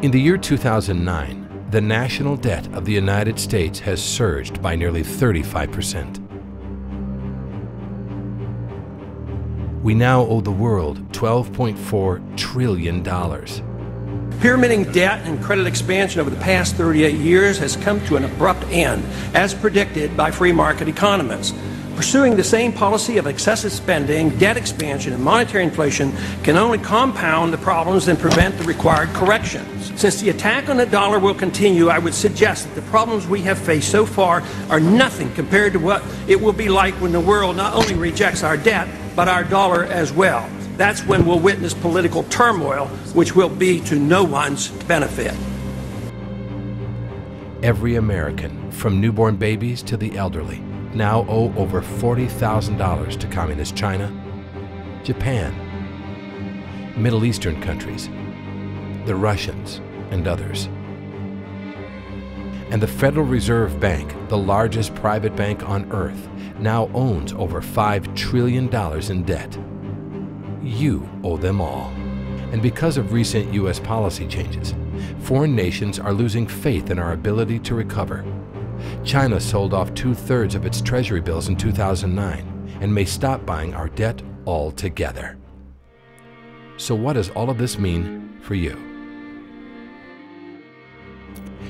In the year 2009, the national debt of the United States has surged by nearly 35%. We now owe the world $12.4 trillion. Pyramiding debt and credit expansion over the past 38 years has come to an abrupt end, as predicted by free market economists. Pursuing the same policy of excessive spending, debt expansion, and monetary inflation can only compound the problems and prevent the required corrections. Since the attack on the dollar will continue, I would suggest that the problems we have faced so far are nothing compared to what it will be like when the world not only rejects our debt, but our dollar as well. That's when we'll witness political turmoil, which will be to no one's benefit. Every American, from newborn babies to the elderly, now owe over $40,000 to Communist China, Japan, Middle Eastern countries, the Russians, and others. And the Federal Reserve Bank, the largest private bank on earth, now owns over $5 trillion in debt. You owe them all. And because of recent U.S. policy changes, foreign nations are losing faith in our ability to recover China sold off two-thirds of its treasury bills in 2009 and may stop buying our debt altogether. So what does all of this mean for you?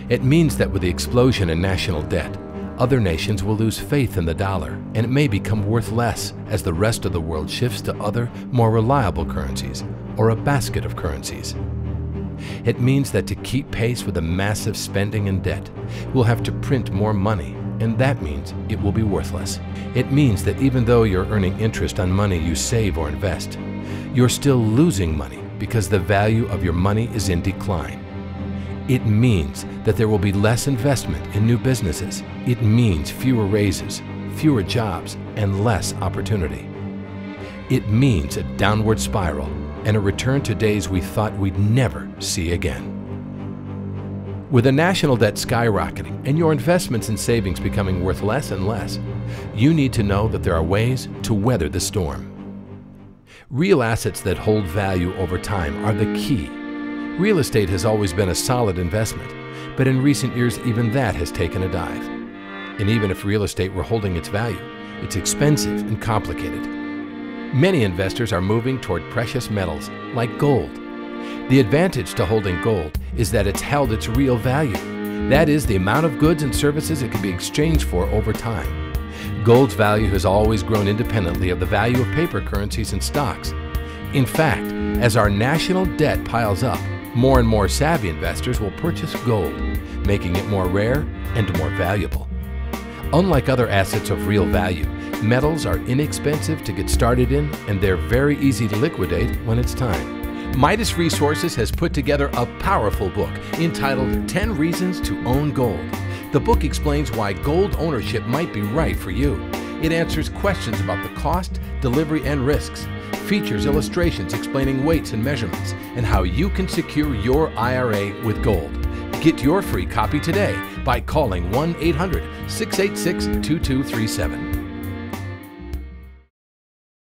It means that with the explosion in national debt, other nations will lose faith in the dollar and it may become worth less as the rest of the world shifts to other, more reliable currencies or a basket of currencies. It means that to keep pace with the massive spending and debt, we'll have to print more money, and that means it will be worthless. It means that even though you're earning interest on money you save or invest, you're still losing money because the value of your money is in decline. It means that there will be less investment in new businesses. It means fewer raises, fewer jobs, and less opportunity. It means a downward spiral and a return to days we thought we'd never see again. With the national debt skyrocketing and your investments and savings becoming worth less and less, you need to know that there are ways to weather the storm. Real assets that hold value over time are the key. Real estate has always been a solid investment, but in recent years even that has taken a dive. And even if real estate were holding its value, it's expensive and complicated Many investors are moving toward precious metals like gold. The advantage to holding gold is that it's held its real value. That is the amount of goods and services it can be exchanged for over time. Gold's value has always grown independently of the value of paper currencies and stocks. In fact, as our national debt piles up, more and more savvy investors will purchase gold, making it more rare and more valuable. Unlike other assets of real value, Metals are inexpensive to get started in and they're very easy to liquidate when it's time. Midas Resources has put together a powerful book entitled 10 Reasons to Own Gold. The book explains why gold ownership might be right for you. It answers questions about the cost, delivery, and risks, features illustrations explaining weights and measurements, and how you can secure your IRA with gold. Get your free copy today by calling 1 800 686 2237.